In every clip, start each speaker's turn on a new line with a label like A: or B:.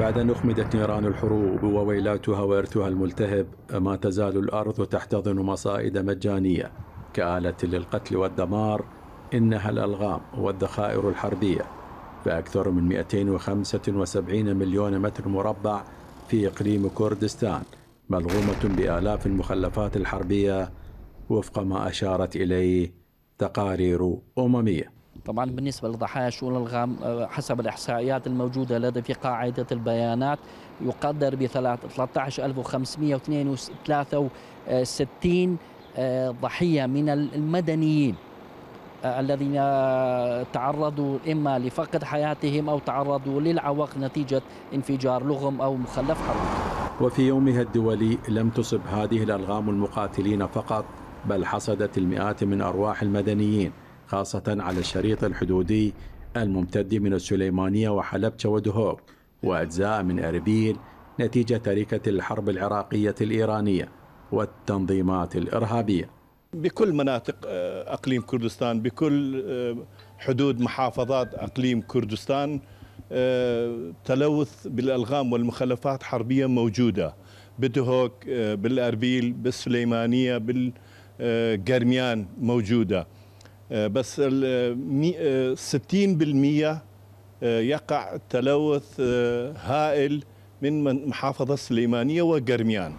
A: بعد أن أخمدت نيران الحروب وويلاتها وإرثها الملتهب ما تزال الأرض تحتضن مصائد مجانية كآلة للقتل والدمار إنها الألغام والذخائر الحربية. فأكثر من 275 مليون متر مربع في إقليم كردستان ملغومة بآلاف المخلفات الحربية وفق ما أشارت إليه تقارير أممية.
B: طبعا بالنسبة لضحايا شؤون الغام حسب الإحصائيات الموجودة لدى في قاعدة البيانات يقدر ب 13563 ضحية من المدنيين الذين تعرضوا إما لفقد حياتهم أو تعرضوا للعوق نتيجة انفجار لغم أو مخلف حرب.
A: وفي يومها الدولي لم تصب هذه الألغام المقاتلين فقط بل حصدت المئات من أرواح المدنيين. خاصة على الشريط الحدودي الممتد من السليمانية وحلبشة ودهوك وأجزاء من أربيل نتيجة تركة الحرب العراقية الإيرانية والتنظيمات الإرهابية.
C: بكل مناطق أقليم كردستان بكل حدود محافظات أقليم كردستان تلوث بالألغام والمخلفات حربية موجودة بدهوك بالأربيل بالسليمانية بالقرميان موجودة. بس ال 60% يقع تلوث هائل من محافظة السليمانية وقرميان.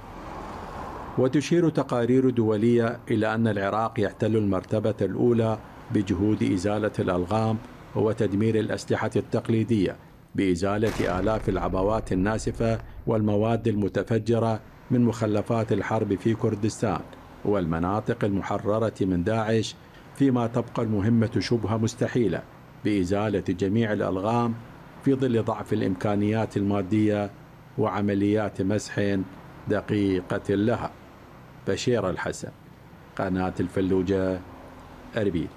A: وتشير تقارير دولية إلى أن العراق يحتل المرتبة الأولى بجهود إزالة الألغام وتدمير الأسلحة التقليدية بإزالة آلاف العبوات الناسفة والمواد المتفجرة من مخلفات الحرب في كردستان والمناطق المحررة من داعش فيما تبقى المهمة شبه مستحيلة بإزالة جميع الألغام في ظل ضعف الإمكانيات المادية وعمليات مسح دقيقة لها. بشير الحسن قناة الفلوجة أربيل.